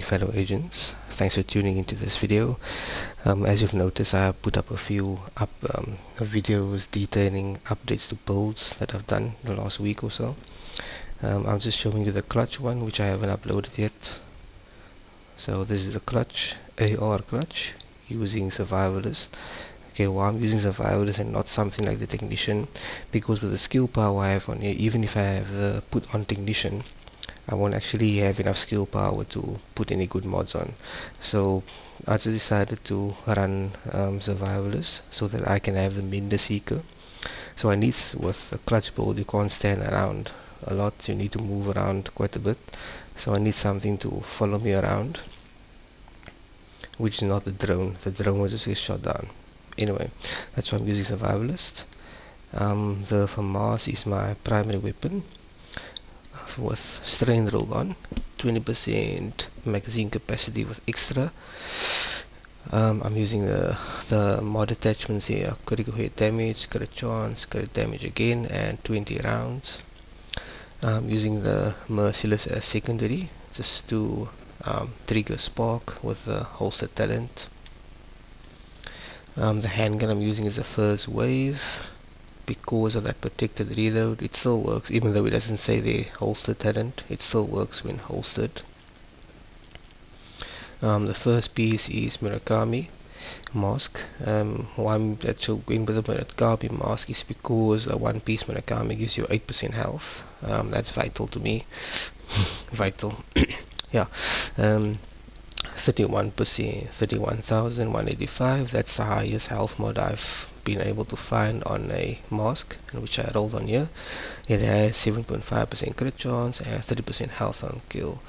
fellow agents. Thanks for tuning into this video. Um, as you've noticed I have put up a few up um, videos detailing updates to builds that I've done the last week or so. Um, I'm just showing you the clutch one which I haven't uploaded yet. So this is the clutch AR clutch using survivalist. Okay well I'm using survivalist and not something like the technician because with the skill power I have on here even if I have the put on technician I won't actually have enough skill power to put any good mods on. So I just decided to run um, survivalist so that I can have the Mender Seeker. So I need with a clutch build you can't stand around a lot. You need to move around quite a bit. So I need something to follow me around which is not the drone. The drone will just get shot down. Anyway that's why I'm using survivalist. Um, the FAMAS is my primary weapon with strain roll on 20% magazine capacity with extra. Um, I'm using the the mod attachments here. Critical hit damage? Crit chance? Crit damage again? And 20 rounds. I'm using the merciless as secondary just to um, trigger spark with the holster talent. Um, the handgun I'm using is the first wave because of that protected reload it still works even though it doesn't say the holster talent it still works when holstered. Um, the first piece is Murakami mask. Um, why I'm actually going with the Murakami mask is because a one piece Murakami gives you 8% health. Um, that's vital to me. Vital. Yeah. Um, 31% 31,185 that's the highest health mod I've been able to find on a mask which I rolled on here it has 7.5% crit chance and 30% health on kill.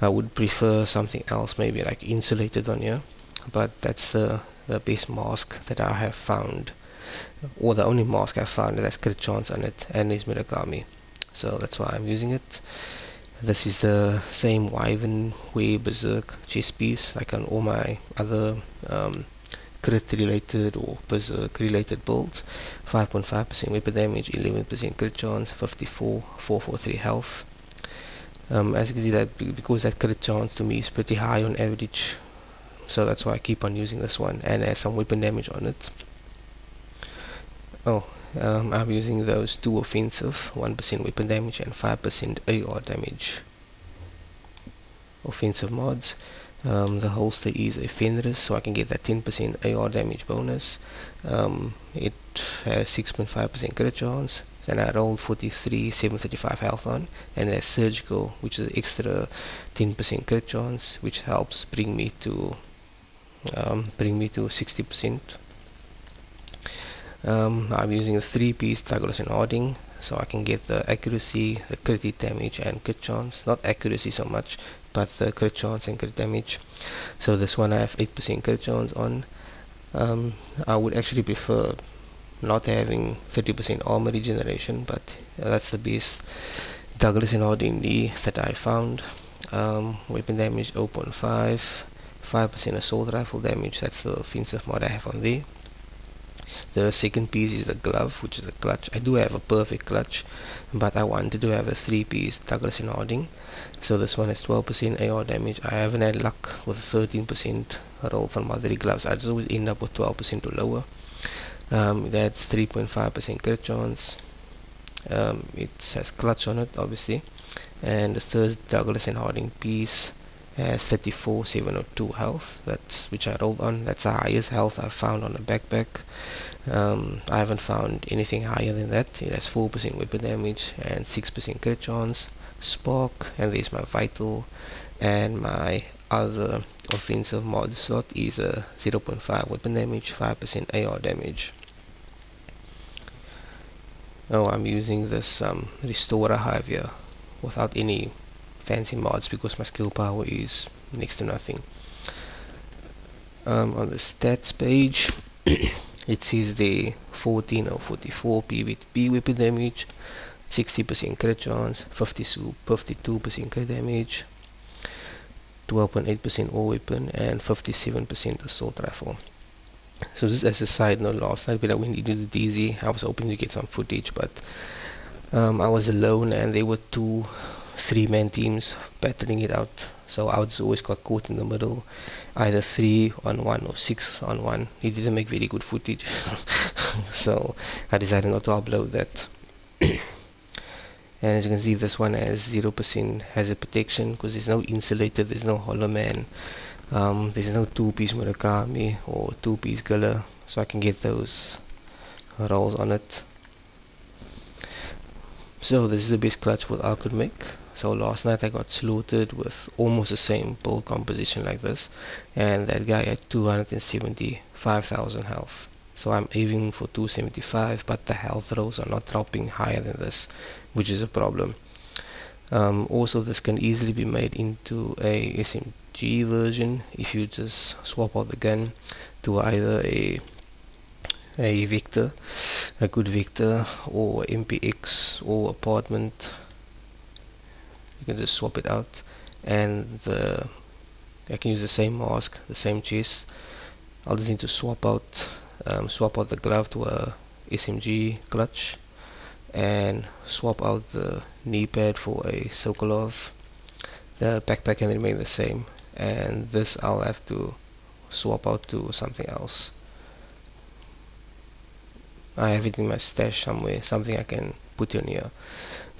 I would prefer something else maybe like insulated on here but that's the, the best mask that I have found or the only mask I've found that has crit chance on it and is Murakami. So that's why I'm using it. This is the same Wyvern Wear Berserk chest piece like on all my other um, crit related or berserk related builds 5.5% weapon damage 11% crit chance 54 443 health. Um, as you can see that because that crit chance to me is pretty high on average so that's why I keep on using this one and has some weapon damage on it. Oh um, I'm using those two offensive 1% weapon damage and 5% AR damage. Offensive mods um, the holster is a Fenris so I can get that 10% AR damage bonus. Um, it has 6.5% crit chance. And I rolled 43 735 health on and there's surgical which is extra 10% crit chance which helps bring me to um, bring me to 60% um, I'm using a 3 piece Douglas and Harding so I can get the accuracy, the crit damage and crit chance. Not accuracy so much but the crit chance and crit damage. So this one I have 8% crit chance on. Um, I would actually prefer not having 30% armor regeneration but that's the best Douglas and Harding that I found. Um, weapon damage 0.5 5% assault rifle damage. That's the offensive mod I have on there the second piece is the glove which is a clutch. I do have a perfect clutch but I wanted to have a three piece Douglas and Harding. So this one has 12% AR damage. I haven't had luck with 13% roll from my three gloves. I just always end up with 12% or lower. Um, that's 3.5% crit chance. Um, it has clutch on it obviously. And the third Douglas and Harding piece has 34702 health. That's which I rolled on. That's the highest health I've found on a backpack. Um, I haven't found anything higher than that. It has 4% weapon damage and 6% crit chance spark and there's my vital and my other offensive mod slot is a 0.5 weapon damage 5% AR damage. Oh I'm using this um, restorer hive here without any fancy mods because my skill power is next to nothing. Um, on the stats page it says the 14 or 44 PvP weapon damage 60% crit chance 52% crit damage 12.8% all weapon and 57% assault rifle. So just as a side note last night when I went into the DZ I was hoping to get some footage but um, I was alone and there were two three-man teams battling it out. So I was always got caught in the middle, either three on one or six on one. He didn't make very good footage, so I decided not to upload that. and as you can see, this one has zero percent has a protection because there's no insulator, there's no hollow man, um, there's no two-piece Murakami or two-piece Giller, so I can get those rolls on it. So this is the best clutch what I could make. So last night I got slaughtered with almost the same build composition like this and that guy had 275,000 health. So I'm aiming for 275 but the health rolls are not dropping higher than this which is a problem. Um, also this can easily be made into a SMG version if you just swap out the gun to either a a Vector, a good Vector or MPX or apartment you can just swap it out. And the I can use the same mask the same chest I'll just need to swap out um, swap out the glove to a SMG clutch and swap out the knee pad for a Sokolov the backpack can remain the same. And this I'll have to swap out to something else. I have it in my stash somewhere something I can put in here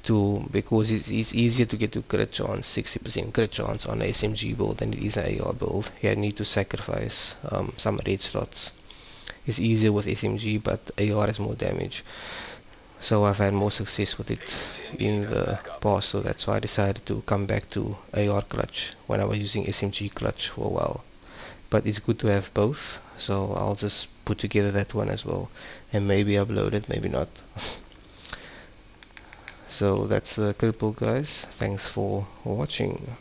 to because it's, it's easier to get to crit chance 60% crit chance on a SMG build than it is an AR build. I need to sacrifice um, some red slots. It's easier with SMG but AR has more damage. So I've had more success with it in the past so that's why I decided to come back to AR clutch when I was using SMG clutch for a while. But it's good to have both so I'll just put together that one as well. And maybe upload it maybe not so that's the clip guys. Thanks for watching